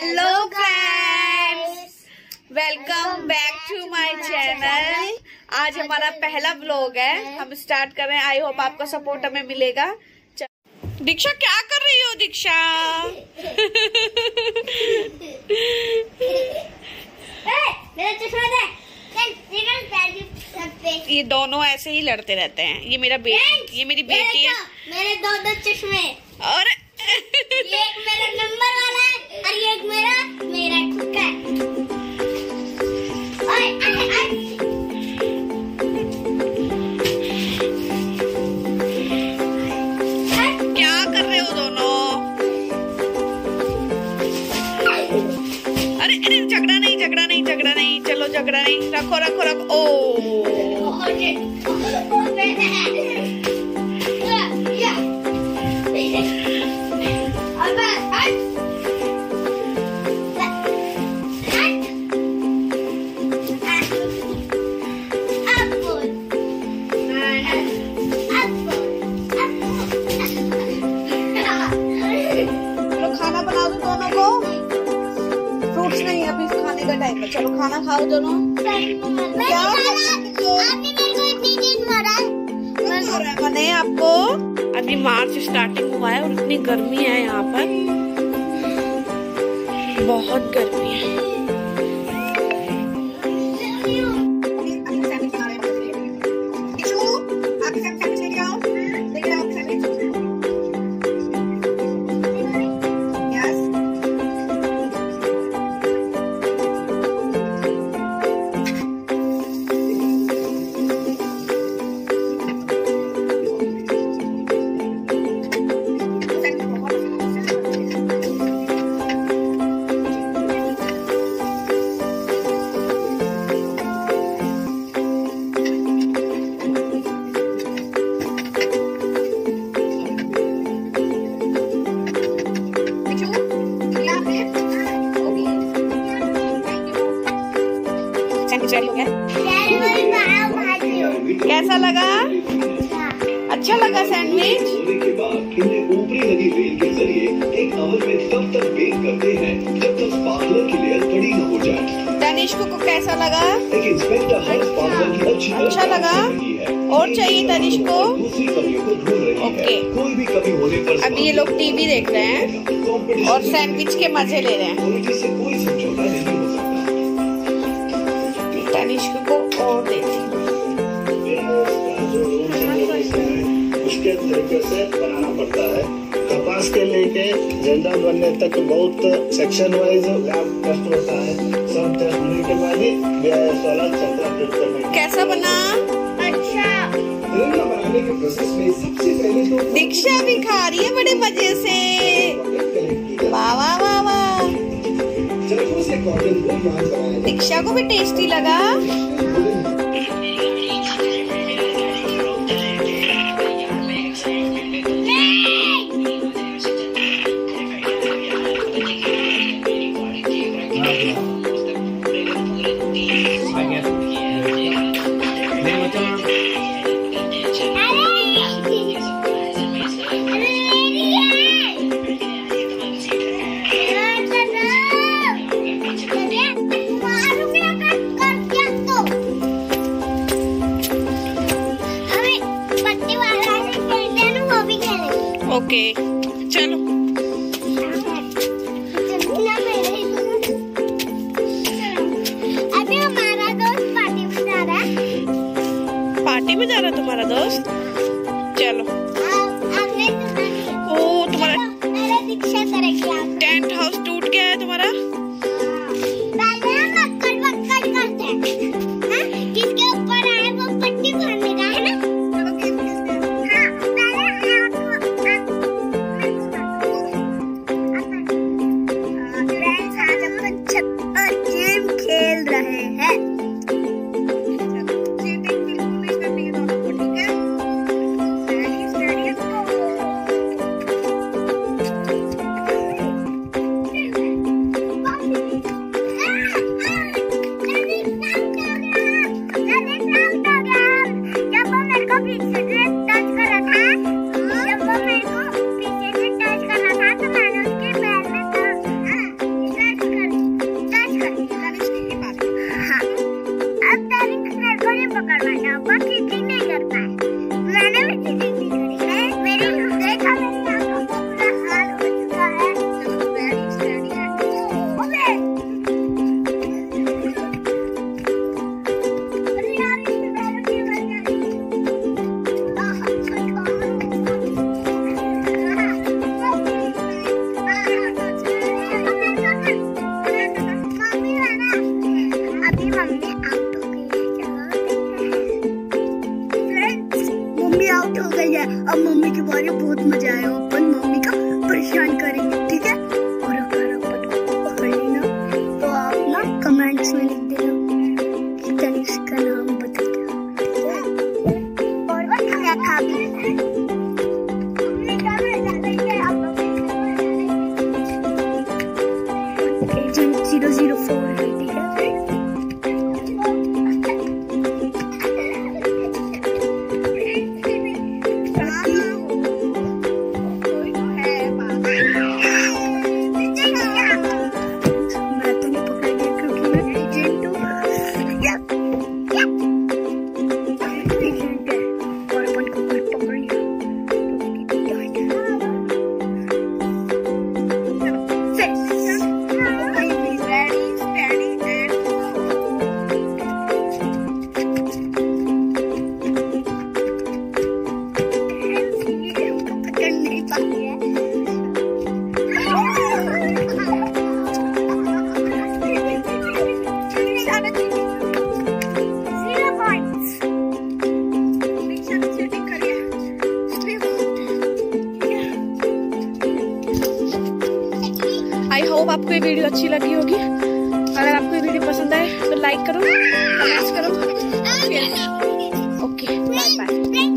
Hello friends welcome back to my channel आज हमारा पहला व्लॉग है. हम स्टार्ट कर रहे हैं. आई होप आपका सपोर्ट हमें मिलेगा. दीक्षा क्या कर रही हो दीक्षा? ये दोनों ऐसे ही लड़ते रहते हैं. ये मेरा बेटी ये मेरी बेटी है। मेरे दो दो चश्मे। और अरे झगड़ा नहीं झगड़ा नहीं झगड़ा नहीं। चलो झगड़ा नहीं। रखो रखो रखो। ओ। चलो फ्रूट्स नहीं अभी खाने का टाइम है। चलो खाना खाओ दोनों। मैंने आपको अभी मार्च स्टार्टिंग हुआ है और इतनी गर्मी है यहाँ पर। बहुत गर्मी है। कैसा लगा अच्छा लगा सैंडविच होने करते हैं की कैसा लगा अच्छी लगा? और चाहिए तनिष्क को? ओके। अभी ये लोग टीवी देख रहे हैं और सैंडविच के मज़े ले रहे हैं तरीके से बनाना पड़ता है। कपास के लेके जनरल बनने तक बहुत सेक्शन वाइज लैब टेस्ट होता है। सब टेस्ट होने के बाद ही सोलह सत्रह फिट करने कैसा बना? तिरंगा बनाने के प्रोसेस में सबसे पहले तो दीक्षा भी खा रही है बड़े मज़े से। वाह वाह वाह दीक्षा को भी टेस्टी लगा। ओके चलो। अभी हमारा दोस्त पार्टी में जा रहा है। पार्टी में जा रहा है तुम्हारा दोस्त? चलो। बहुत हो गई है। अब मम्मी के बारे बहुत मज़ा आया। अपन मम्मी का परेशान करेंगे। आई होप आपको ये वीडियो अच्छी लगी होगी। अगर आपको ये वीडियो पसंद आए तो लाइक करो कमेंट करो। Okay bye bye